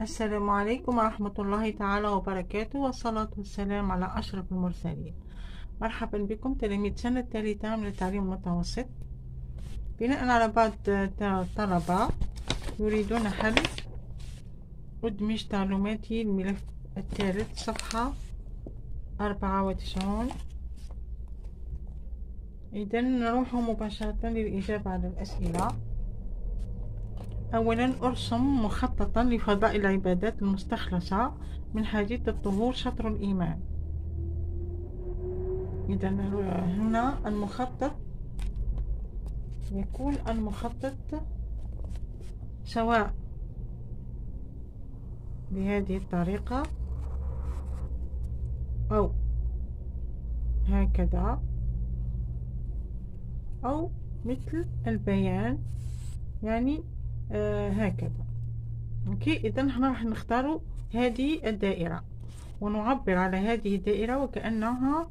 السلام عليكم ورحمة الله تعالى وبركاته والصلاة والسلام على أشرف المرسلين. مرحبا بكم تلاميذ سنة الثالثة من التعليم المتوسط. بناء على بعض الطلبة يريدون حل أدمج تعلوماتي الملف الثالث صفحة أربعة وتسعون. إذا نروح مباشرة للإجابة على الأسئلة. أولا أرسم مخططا لفضاء العبادات المستخلصة من حديث الطهور شطر الإيمان. إذا هنا المخطط. يكون المخطط سواء بهذه الطريقة أو هكذا أو مثل البيان يعني آه هكذا. أوكي؟ اذا إحنا راح نختار هذه الدائرة. ونعبر على هذه الدائرة وكأنها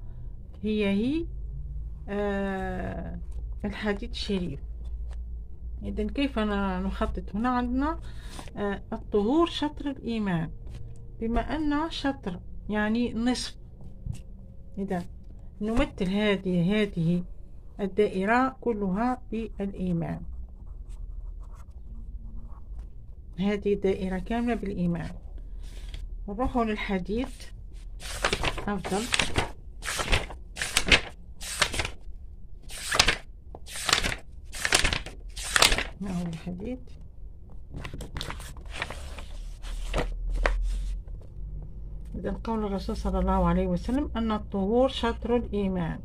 هي هي آه الحديد الشريف إذا كيف نخطط هنا؟ عندنا آه الطهور شطر الإيمان. بما أن شطر يعني نصف. إذا نمثل هذه هذه الدائرة كلها بالإيمان. هذه دائرة كاملة بالإيمان. نروحوا للحديث. أفضل ما هو الحديث؟ إذا قول الرسول صلى الله عليه وسلم أن الطهور شطر الإيمان.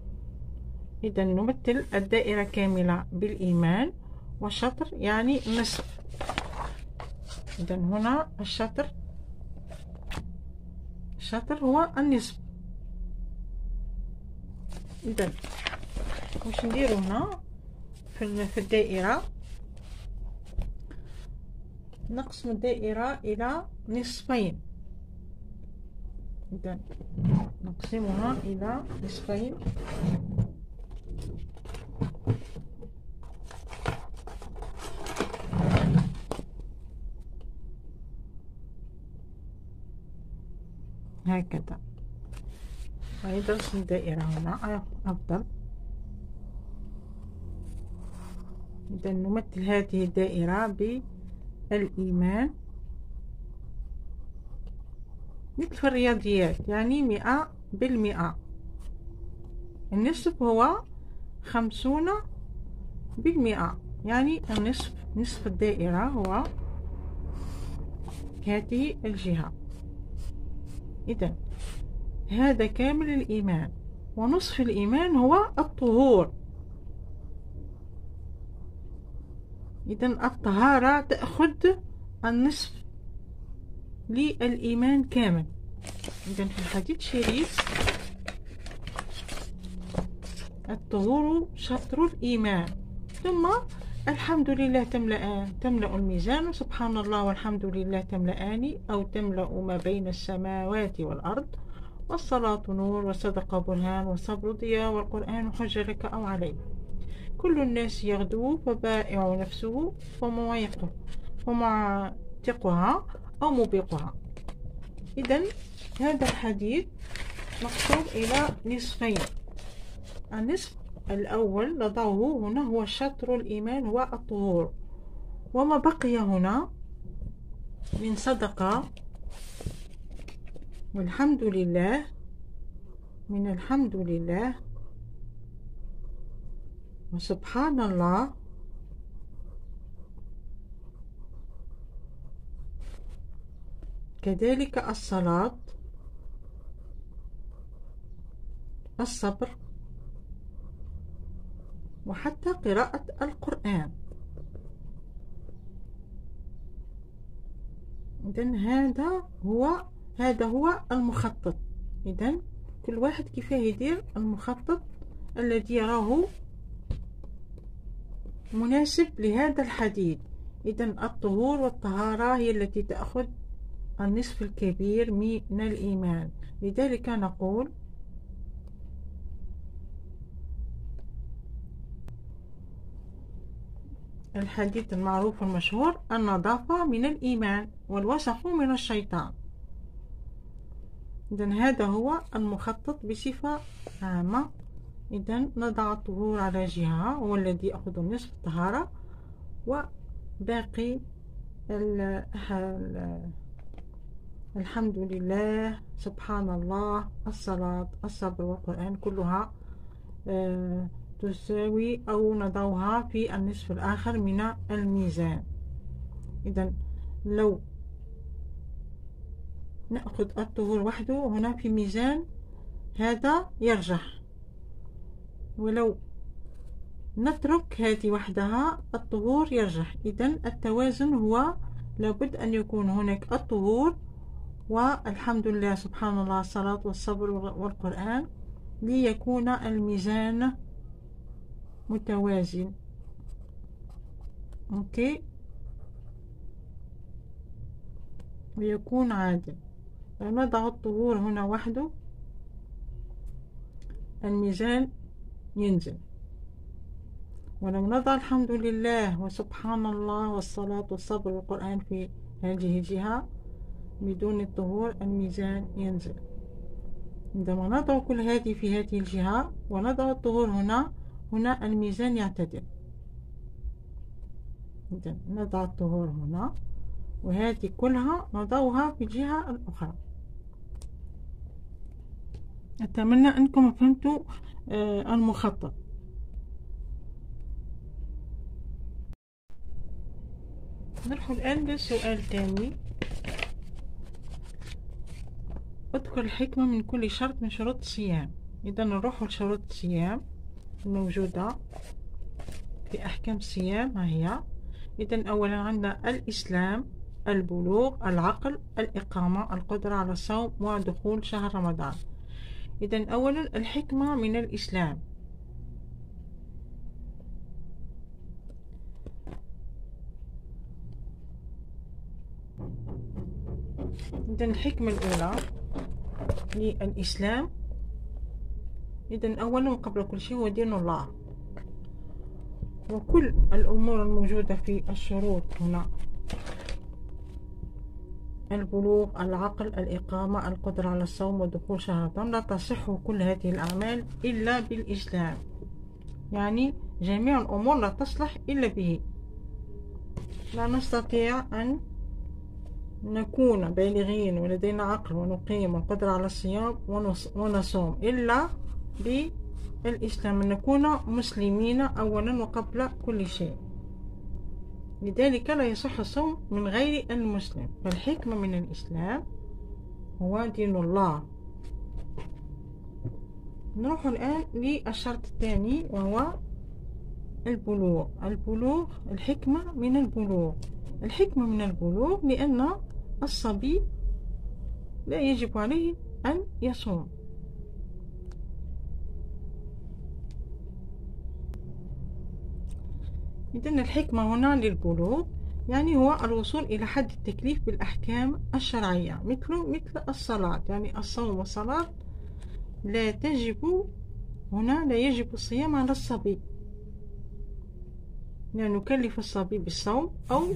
إذا نمثل الدائرة كاملة بالإيمان وشطر يعني نصف. إذا هنا الشطر. الشطر هو النصف. إذا واش نديرو هنا في الدائرة؟ نقسم الدائرة إلى نصفين. إذا نقسمها إلى نصفين. هكذا ويدرس الدائرة هنا أفضل. إذا نمثل هذه الدائرة بالإيمان. مثل في الرياضيات يعني مئة بالمئة. النصف هو خمسون بالمئة. يعني النصف نصف الدائرة هو هذه الجهة. إذا هذا كامل الإيمان ونصف الإيمان هو الطهور. إذا الطهارة تأخذ النصف للإيمان كامل. إذا في الحديث الشريف الطهور شطر الإيمان ثم الحمد لله تملأان تملأ الميزان سبحان الله والحمد لله تملأان أو تملأ ما بين السماوات والأرض والصلاة نور وصدق برهان والصبر ضياء والقرآن حجة لك أو عليك كل الناس يغدو فبائع نفسه ومعتقها أو مبيقها. إذا هذا الحديث مقسوم إلى نصفين. النصف الأول نضعه هنا هو شطر الإيمان هو الطهور وما بقي هنا من صدقة. والحمد لله من الحمد لله. وسبحان الله. كذلك الصلاة الصبر وحتى قراءة القرآن. إذن هذا هو هذا هو المخطط. إذن كل واحد كيفاه يدير المخطط الذي يراه مناسب لهذا الحديث. إذن الطهور والطهارة هي التي تأخذ النصف الكبير من الإيمان. لذلك نقول الحديث المعروف المشهور النظافة من الإيمان والوسخ من الشيطان. إذا هذا هو المخطط بصفة عامة. إذا نضع الطهور على جهة هو الذي يأخذ نصف الطهارة وباقي ال الحمد لله سبحان الله الصلاة الصبر والقرآن كلها آه، تساوي أو نضعها في النصف الآخر من الميزان. إذا لو نأخذ الطهور وحده هنا في ميزان هذا يرجح ولو نترك هذه وحدها الطهور يرجح إذا التوازن هو لابد أن يكون هناك الطهور والحمد لله سبحان الله الصلاة والصبر والقرآن ليكون الميزان متوازن. أوكي؟ ويكون عادل. نضع الطهور هنا وحده. الميزان ينزل. ولو نضع الحمد لله وسبحان الله والصلاة والصبر والقرآن في هذه الجهة بدون الطهور الميزان ينزل. عندما نضع كل هذه في هذه الجهة ونضع الطهور هنا هنا الميزان يعتدل. إذن نضع الطهور هنا وهذه كلها نضعها في الجهة الأخرى. أتمنى أنكم فهمتوا آه، المخطط. نروح الآن للسؤال الثاني أذكر الحكمة من كل شرط من شروط الصيام. إذا نروح لشروط الصيام. الموجودة في أحكام الصيام ها هي. إذا أولا عندنا الإسلام البلوغ العقل الإقامة القدرة على الصوم ودخول شهر رمضان. إذا أولا الحكمة من الإسلام. إذا الحكمة الأولى للإسلام إذا أولا وقبل كل شيء هو دين الله. وكل الأمور الموجودة في الشروط هنا. البلوغ العقل الإقامة القدرة على الصوم ودخول شهر رمضان. لا تصح كل هذه الأعمال إلا بالإسلام. يعني جميع الأمور لا تصلح إلا به. لا نستطيع أن نكون بالغين ولدينا عقل ونقيم والقدرة على الصيام ونصوم إلا بالإسلام أن نكون مسلمين أولا وقبل كل شيء. لذلك لا يصح الصوم من غير المسلم. فالحكمة من الإسلام هو دين الله. نروح الآن للشرط الثاني وهو البلوغ. البلوغ الحكمة من البلوغ. الحكمة من البلوغ لأن الصبي لا يجب عليه أن يصوم. إذن الحكمة هنا للبلوغ يعني هو الوصول إلى حد التكليف بالأحكام الشرعية مثل مثل الصلاة يعني الصوم والصلاة لا تجب هنا لا يجب الصيام على الصبي. لا نكلف الصبي بالصوم أو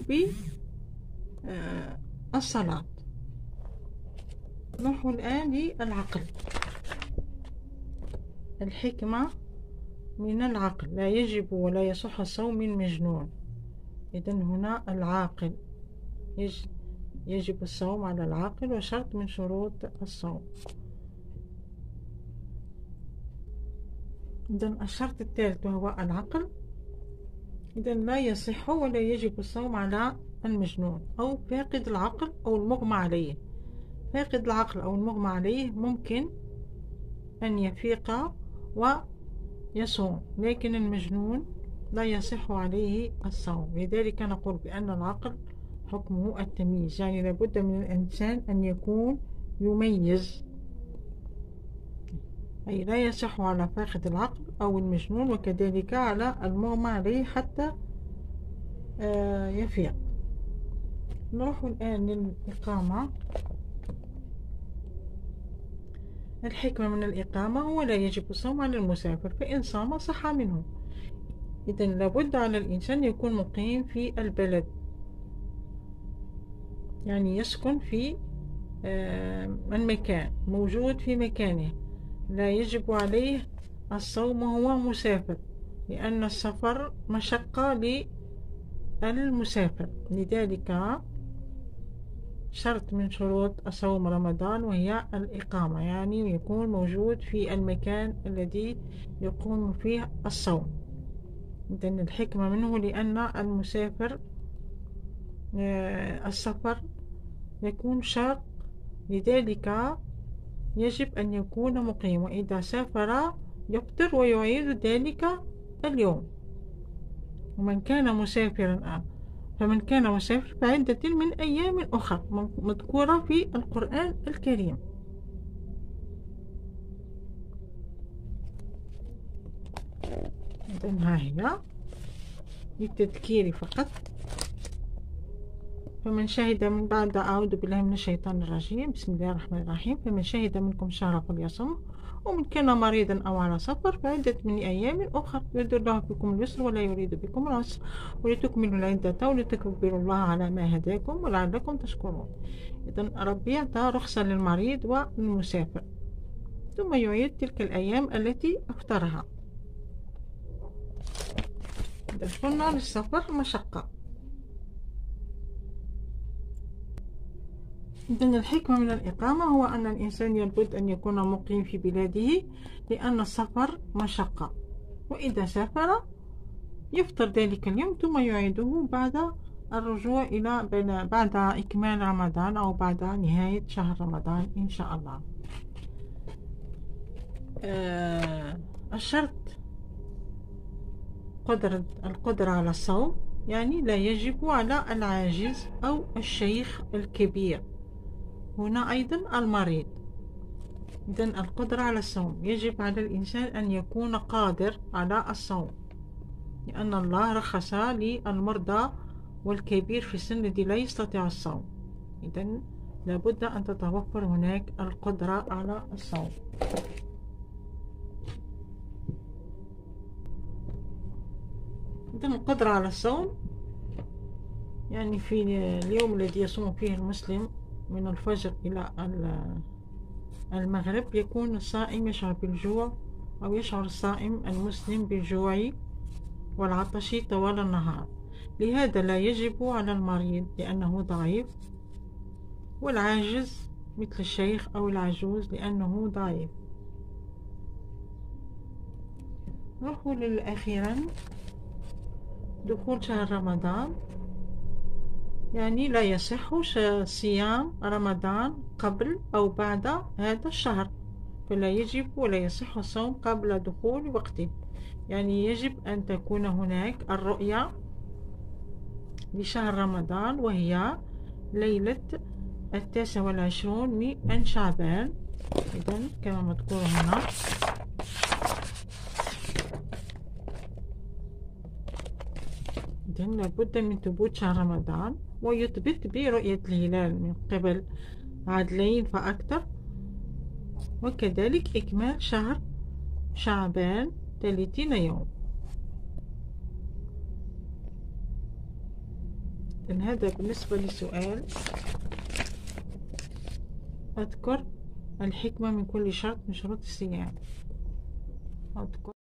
بالصلاة نروح الآن للعقل. الحكمة من العقل لا يجب ولا يصح الصوم من مجنون. إذا هنا العاقل. يجب الصوم على العاقل وشرط من شروط الصوم. إذا الشرط الثالث وهو العقل. إذا لا يصح ولا يجب الصوم على المجنون أو فاقد العقل أو المغمى عليه. فاقد العقل أو المغمى عليه ممكن أن يفيق و يصوم لكن المجنون لا يصح عليه الصوم. لذلك نقول بأن العقل حكمه التمييز. يعني لابد من الإنسان أن يكون يميز. أي لا يصح على فاقد العقل أو المجنون وكذلك على المغمى عليه حتى آه، يفيق. نروح الآن للإقامة. الحكمة من الإقامة هو لا يجب الصوم على المسافر فإن صام صح منه. إذا لابد على الإنسان يكون مقيم في البلد. يعني يسكن في آه، المكان موجود في مكانه. لا يجب عليه الصوم وهو مسافر لأن السفر مشقة للمسافر. لذلك شرط من شروط صوم رمضان وهي الإقامة يعني يكون موجود في المكان الذي يقوم فيه الصوم. إذن الحكمة منه لأن المسافر آه، السفر يكون شاق لذلك يجب أن يكون مقيم وإذا سافر يفطر ويعيد ذلك اليوم. ومن كان مسافرا فمن كان مسافر فعدة من أيام أخرى مذكورة في القرآن الكريم. ها هي. للتذكير فقط. فمن شهد من بعد أعوذ بالله من الشيطان الرجيم. بسم الله الرحمن الرحيم. فمن شهد منكم شهر فليصم ومن كان مريضا أو على سفر فعدة من أيام أخرى يريد الله بكم اليسر ولا يريد بكم العسر ولتكملوا العدة ولتكبروا الله على ما هداكم ولعلكم تشكرون. إذا ربي أعطى رخصة للمريض والمسافر. ثم يعيد تلك الأيام التي إذا قلنا للسفر مشقة. إذن الحكمة من الإقامة هو أن الإنسان يلبد أن يكون مقيم في بلاده لأن السفر مشقة. وإذا سافر يفطر ذلك اليوم ثم يعيده بعد الرجوع إلى بعد إكمال رمضان أو بعد نهاية شهر رمضان إن شاء الله. آه الشرط قدرة القدرة على الصوم يعني لا يجب على العاجز أو الشيخ الكبير. هنا أيضا المريض. إذن القدرة على الصوم. يجب على الإنسان أن يكون قادر على الصوم لأن الله رخص للمرضى والكبير في السن الذي لا يستطيع الصوم. إذن لابد أن تتوفر هناك القدرة على الصوم. إذن القدرة على الصوم يعني في اليوم الذي يصوم فيه المسلم من الفجر إلى المغرب يكون الصائم يشعر بالجوع أو يشعر الصائم المسلم بالجوع والعطش طوال النهار. لهذا لا يجب على المريض لأنه ضعيف والعاجز مثل الشيخ أو العجوز لأنه ضعيف. نروح أخيرا دخول شهر رمضان. يعني لا يصح صيام رمضان قبل أو بعد هذا الشهر فلا يجب ولا يصح الصوم قبل دخول وقته. يعني يجب أن تكون هناك الرؤية لشهر رمضان وهي ليلة التاسع والعشرون من شعبان. إذا كما مذكور هنا إذن لابد من ثبوت شهر رمضان ويثبت برؤية الهلال من قبل عدلين فأكثر. وكذلك إكمال شهر شعبان 30 يوم. إذن هذا بالنسبة للسؤال أذكر الحكمة من كل شرط من شروط الصيام. أذكر.